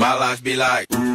My life be like.